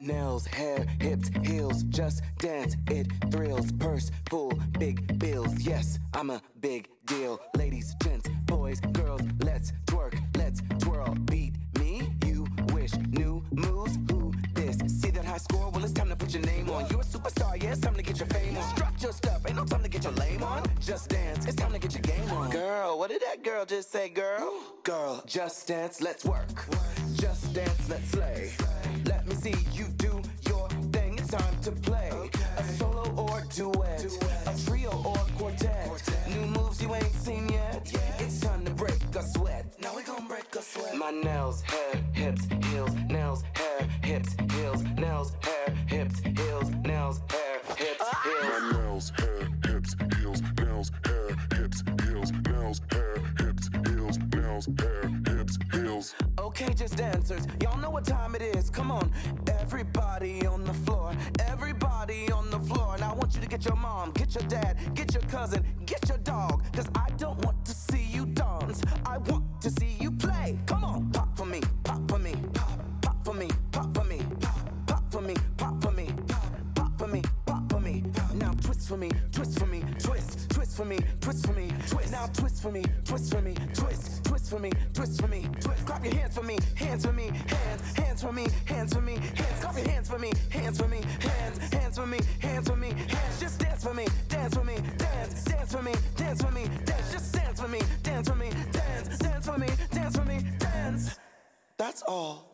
nails, hair, hips, heels, just dance, it thrills, purse full, big bills. Yes, I'm a big deal. Ladies, gents, boys, girls, let's twerk, let's twirl. Beat me, you wish, new moves, who this? See that high score? Well, it's time to put your name on. You're a superstar, yeah, it's time to get your fame on. Strut your stuff, ain't no time to get your lame on. Just dance, it's time to get your game on. Girl, what did that girl just say, girl? Girl, just dance, let's work. Just dance, let's slay. New moves you ain't seen yet. It's time to break a sweat. Now we gon' break a sweat. My nails, hair, hips, heels, nails, hair, hips, heels, nails, hair, hips, heels, nails, hair, hips, ah. heels. My nails, hair, hips, heels, nails, hair, hips, heels, nails, hair, hips, heels, nails, hair, hips, heels. Okay, just dancers, y'all know what time it is. Come on, everybody on the floor, everybody your mom, get your dad, get your cousin, get your dog. Cause I don't want to see you dance, I want to see you play. Come on, pop for me, pop for me, pop, pop for me, pop for me, pop, pop for me, pop for me, pop, for me, pop for me. Now twist for me, twist for me, twist, twist for me, twist for me, twist. Now twist for me, twist for me, twist, twist for me, twist for me, twist. Clap your hands for me, hands for me, hands, hands for me, hands for me, hands for me, hands hands for me, hands for me, hands. Just dance for me, dance for me, dance, dance for me, dance for me, dance. Just dance for me, dance for me, dance, dance for me, dance for me, dance. That's all.